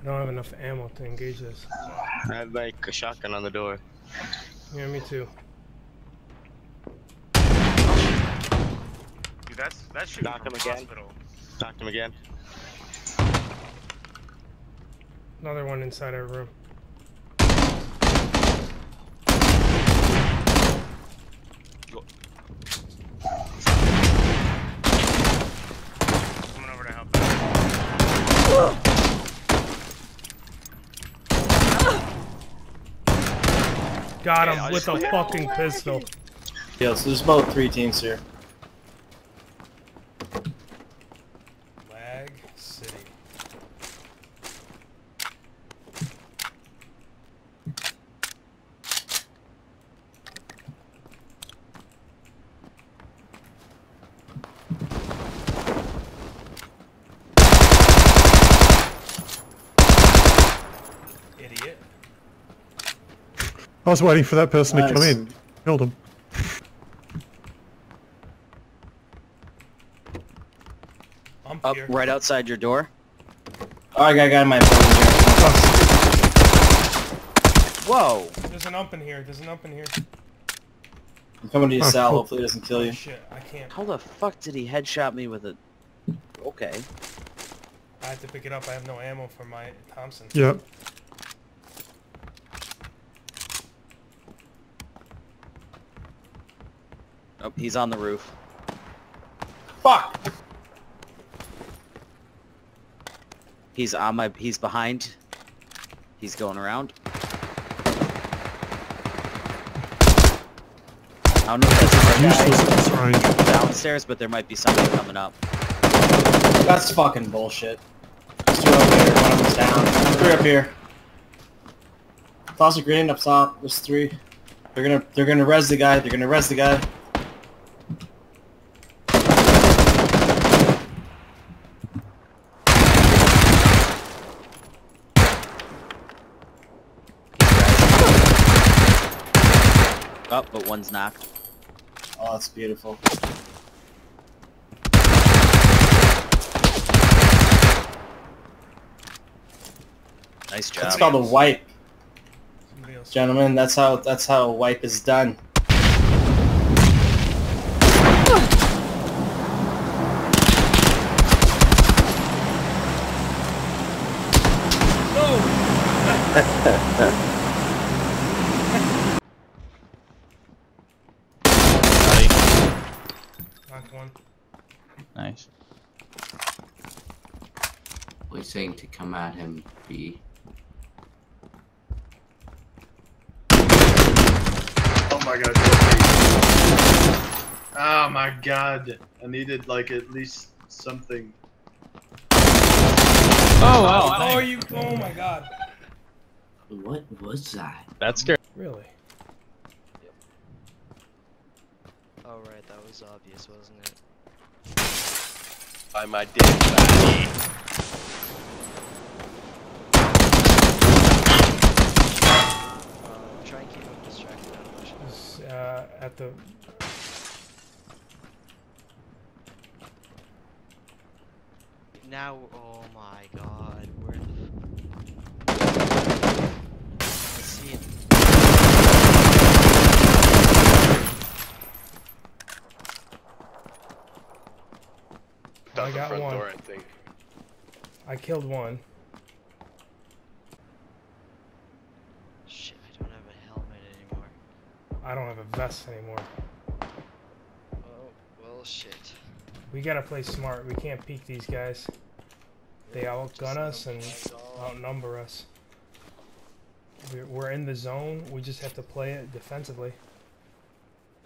I don't have enough ammo to engage this. I have like a shotgun on the door. Yeah, me too. Dude, that's that's shooting Knock him again. hospital. Knocked him again. Another one inside our room. Got him Yeah, with a fucking pistol. Yeah, so there's about three teams here. I was waiting for that person to come in. Killed him. I'm Up here. right outside your door. Oh, I got a guy in my phone here. Whoa! There's an ump in here. There's an ump in here. I'm coming to your Oh, cell. cool. Hopefully it doesn't kill Oh you. shit, I can't. How the fuck did he headshot me with a? Okay. I have to pick it up. I have no ammo for my Thompson. Yep. Oh, he's on the roof. Fuck! He's on my. He's behind. He's going around. I don't know if that's Useless a at this range. guy downstairs, but there might be something coming up. That's fucking bullshit. There's two up here. One of them's down. Three up here. Toss a grenade up top. There's three. They're gonna they're gonna res the guy. They're gonna res the guy. Oh, but one's knocked. Oh, that's beautiful. Nice job. It's called a wipe, gentlemen. That's how that's how a wipe is done. Knocked oh! one. Nice. We're saying to come at him, B. Oh my god. Oh my god. I needed like at least something. Oh wow! Oh, oh you! Oh my god! What was that? That's scary. Really? Oh right, that was obvious, wasn't it? By my dick. Uh, try and keep him distracted. Don't push him. Just, uh, at the. Now, oh my god, where the I see it. I got front one. door, I think. I killed one. Shit, I don't have a helmet anymore. I don't have a vest anymore. Oh, well, shit. We gotta play smart. We can't peek these guys. They outgun us and outnumber us. We're, we're in the zone. We just have to play it defensively.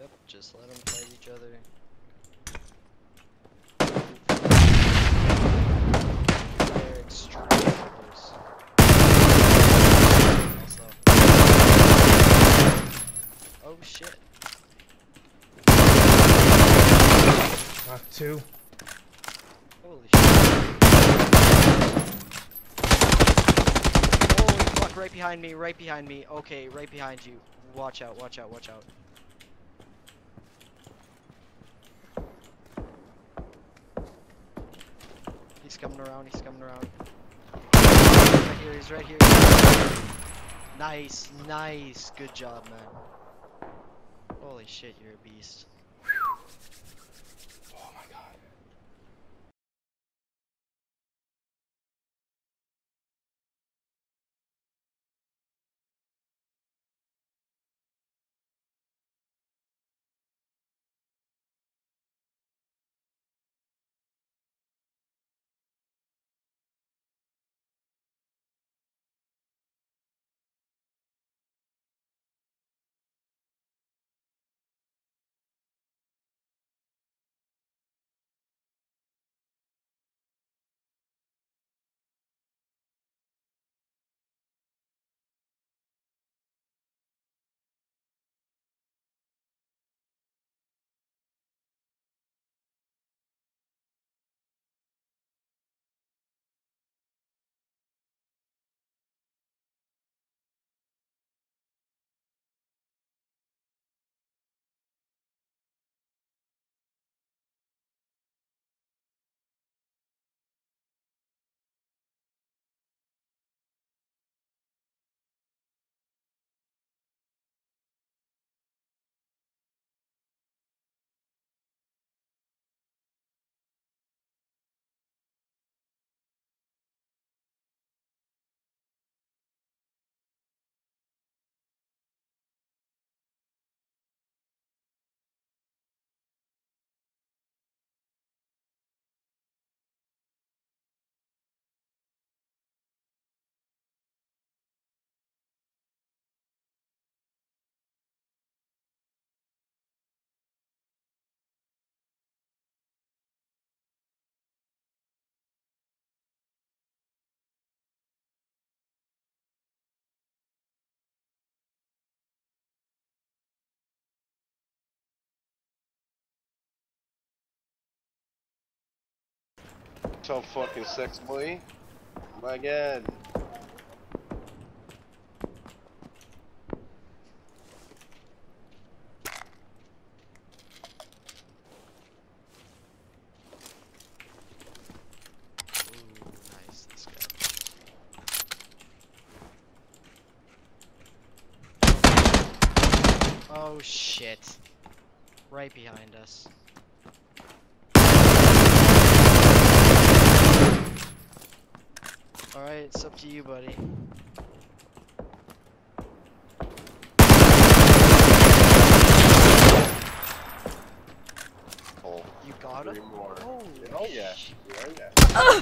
Yep, just let them fight each other. They're extremely close. Also. Oh shit. Knock two. Holy shit. Holy fuck, right behind me, right behind me. Okay, right behind you. Watch out, watch out, watch out. He's coming around, he's coming around. Right here, here. He's right here. Nice, nice. Good job, man. Holy shit, you're a beast. So fucking sex boy. My god. Oh shit. Right behind us. Alright, it's up to you, buddy. Oh, You got him? three more. Oh, Oh yeah. sh- Yeah, yeah.